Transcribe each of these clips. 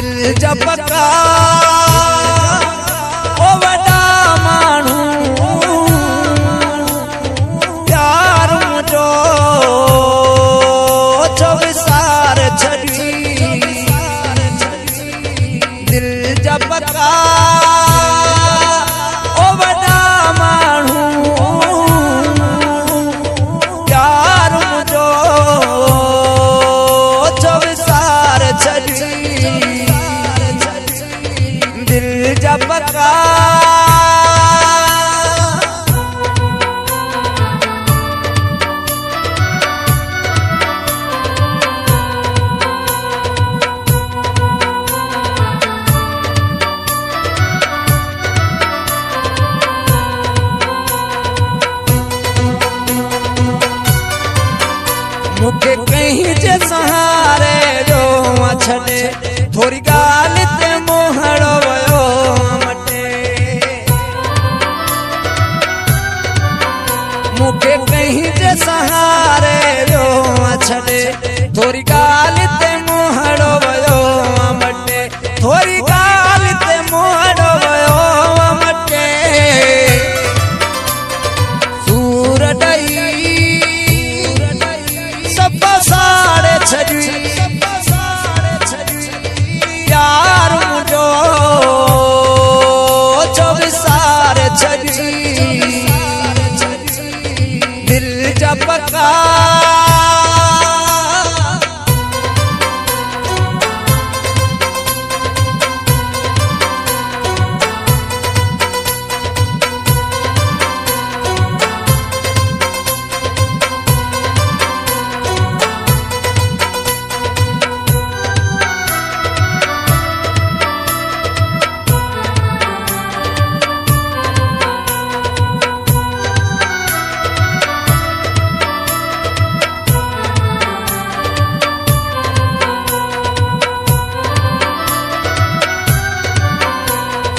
दिल जब ओ दिल जपका मूंखे जे सहारे जो थोरी ॻाल्हि सहारे जो छॾे थोरी ॻाल्हि ते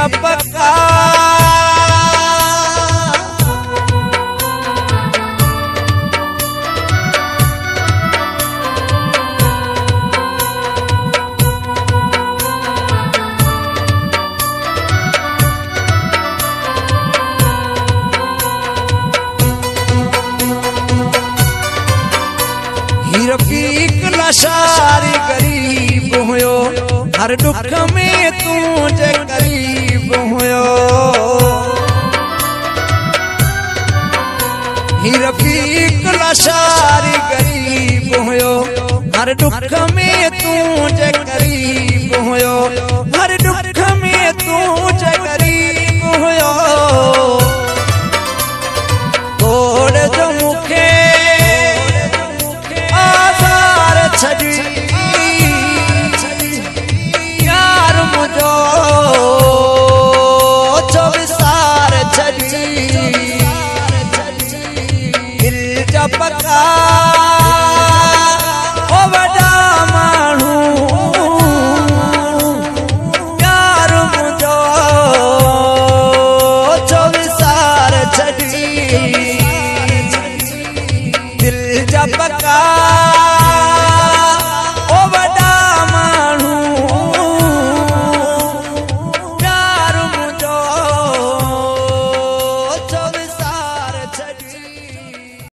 दिल जा पका हीर पीक नशारी गरीब हुयो हर दुख में तूं जे करीब। हीर पीक नशारी गरीब हुयो। हर दुख में तूं हुयो छॾी दिल जा पका